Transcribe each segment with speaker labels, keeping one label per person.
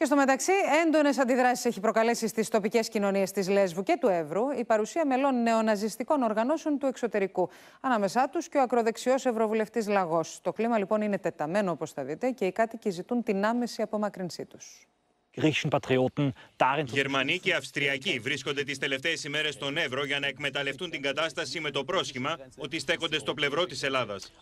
Speaker 1: Και στο μεταξύ, έντονες αντιδράσεις έχει προκαλέσει στις τοπικές κοινωνίες της Λέσβου και του Εύρου η παρουσία μελών νεοναζιστικών οργανώσεων του εξωτερικού. Ανάμεσά τους και ο ακροδεξιός Ευρωβουλευτής Λαγός. Το κλίμα λοιπόν είναι τεταμένο, όπως θα δείτε, και οι κάτοικοι ζητούν την άμεση απομάκρυνσή τους.
Speaker 2: Γερμανοί και Αυστριακοί βρίσκονται τις τελευταίες ημέρες στον Εύρο για να εκμεταλλευτούν την κατάσταση με το πρόσχημα ότι στέκονται στο πλευρό της Ελλάδας.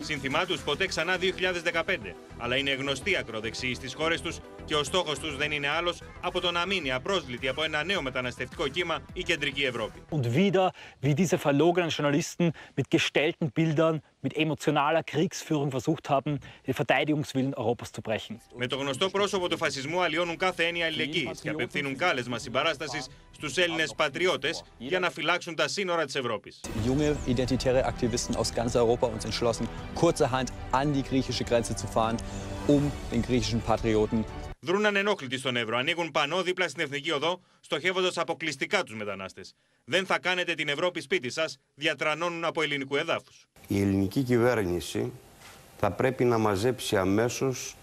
Speaker 2: Συνθημά τους ποτέ ξανά 2015, αλλά είναι γνωστοί ακροδεξιοί στις χώρες τους και ο στόχος τους δεν είναι άλλος από το να μείνει απρόσβλητη από ένα νέο μεταναστευτικό κύμα η κεντρική Ευρώπη.
Speaker 3: Und wieder, wie diese verlogenen Journalisten mit gestellten Bildern, mit emotionaler Kriegsführung versucht haben, den Verteidigungswillen Europas zu brechen.
Speaker 2: Με το γνωστό πρόσωπο του φασισμού αλλοιώνουν κάθε έννοια αλληλεγγύη και απευθύνουν κάλεσμα συμπαράσταση στου Έλληνε πατριώτε για να φυλάξουν τα σύνορα τη Ευρώπη.
Speaker 4: Junge identitäre Aktivisten aus ganz Europa uns entschlossen, kurzerhand an die griechische Grenze zu fahren, um den griechischen Patrioten
Speaker 2: Δρούν ανενόχλητοι στον Εύρο, ανοίγουν πανό δίπλα στην εθνική οδό, στοχεύοντας αποκλειστικά τους μετανάστες. Δεν θα κάνετε την Ευρώπη σπίτι σας, διατρανώνουν από ελληνικού εδάφους.
Speaker 5: Η ελληνική κυβέρνηση θα πρέπει να μαζέψει αμέσως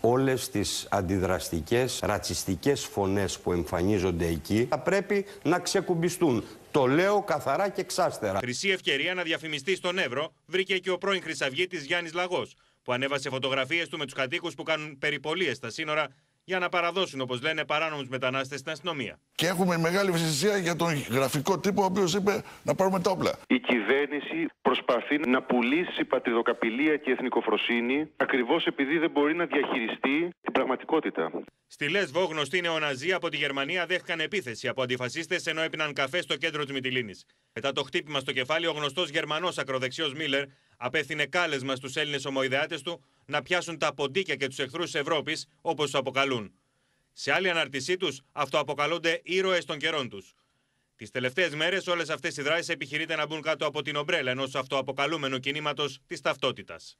Speaker 5: όλες τις αντιδραστικές, ρατσιστικές φωνές που εμφανίζονται εκεί. Θα πρέπει να ξεκουμπιστούν. Το λέω καθαρά και εξάστερα.
Speaker 2: Χρυσή ευκαιρία να διαφημιστεί στον Εύρο βρήκε και ο πρώην Χρυσαυγήτης Γιάννης Λαγός, που ανέβασε φωτογραφίες του με τους κατοίκους που κάνουν περιπολίες στα σύνορα για να παραδώσουν, όπως λένε, παράνομους μετανάστες στην αστυνομία.
Speaker 6: Και έχουμε μεγάλη ευαισθησία για τον γραφικό τύπο, ο οποίος είπε να πάρουμε τα όπλα.
Speaker 7: Η κυβέρνηση προσπαθεί να πουλήσει πατριδοκαπηλεία και εθνικοφροσύνη ακριβώς επειδή δεν μπορεί να διαχειριστεί την πραγματικότητα.
Speaker 2: Στη Λέσβο, γνωστοί νεοναζί από τη Γερμανία δέχτηκαν επίθεση από αντιφασίστες ενώ έπιναν καφέ στο κέντρο της Μυτιλίνης. Μετά το χτύπημα στο κεφάλι, ο γνωστός Γερμανός ακροδεξιός Μίλλερ απέθυνε κάλεσμα στους Έλληνες ομοειδεάτε του να πιάσουν τα ποντίκια και τους εχθρούς της Ευρώπης, όπως τους αποκαλούν. Σε άλλη αναρτησή τους, αυτοαποκαλούνται ήρωες των καιρών τους. Τις τελευταίες μέρες, όλες αυτές οι δράσεις επιχειρείται να μπουν κάτω από την ομπρέλα ενός αυτοαποκαλούμενου κινήματος της ταυτότητας.